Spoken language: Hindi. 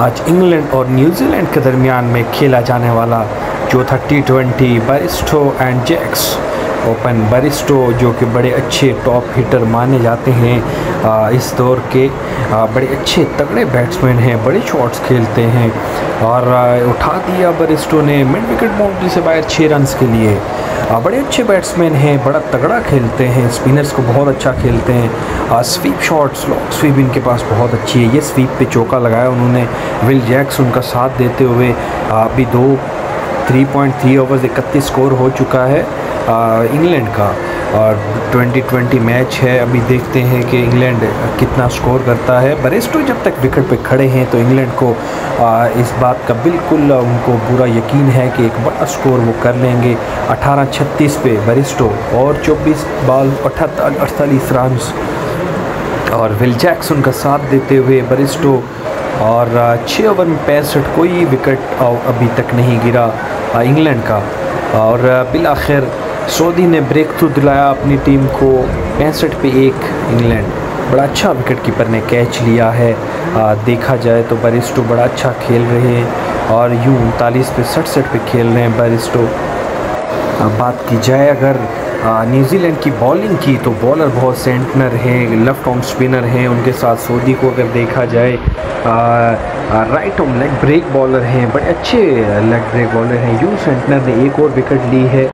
आज इंग्लैंड और न्यूजीलैंड के दरमियान में खेला जाने वाला चौथा T twenty Bairstow and Jacks open Bairstow जो कि बड़े अच्छे टॉप हिटर माने जाते हैं आ, इस दौर के आ, बड़े अच्छे तगड़े बैट्समैन हैं बड़े शॉट्स खेलते हैं। और आ, उठा दिया बरिस्टो ने मिड विकेट बाउंड्री से बाहर छः रन के लिए। बड़े अच्छे बैट्समैन हैं, बड़ा तगड़ा खेलते हैं स्पिनर्स को बहुत अच्छा खेलते हैं। स्वीप शॉट्स लॉन्ग स्वीप इनके पास बहुत अच्छी है। ये स्वीप पे चौका लगाया उन्होंने विल जैक्स उनका साथ देते हुए। अभी दो 3.3 ओवर्स इकतीस स्कोर हो चुका है, इंग्लैंड का। और 2020 मैच है। अभी देखते हैं कि इंग्लैंड कितना स्कोर करता है। बरेस्टो जब तक विकेट पे खड़े हैं तो इंग्लैंड को इस बात का बिल्कुल उनको पूरा यकीन है कि एक बड़ा स्कोर वो कर लेंगे। 18-36 पे बरिस्टो और 24 बॉल अठहत्तर अड़तालीस रन और विल जैक्सन का साथ देते हुए बरिस्टो और छः ओवर में पैंसठ कोई विकेट अभी तक नहीं गिरा इंग्लैंड का। और बिल आखिर सऊदी ने ब्रेक थ्रू दिलाया अपनी टीम को पैंसठ पे एक इंग्लैंड। बड़ा अच्छा विकेट कीपर ने कैच लिया है। आ, देखा जाए तो बरिस्टो बड़ा अच्छा खेल रहे हैं और यूँ उनतालीस पे सड़सठ पे खेल रहे हैं बरिस्टो। बात की जाए अगर न्यूजीलैंड की बॉलिंग की तो बॉलर बहुत सेंटनर हैं लेफ़्ट आर्म स्पिनर हैं। उनके साथ सऊदी को अगर देखा जाए right arm leg break bowler हैं बड़े अच्छे लेग ब्रेक बॉलर हैं। यू सेंटनर ने एक और विकेट ली है।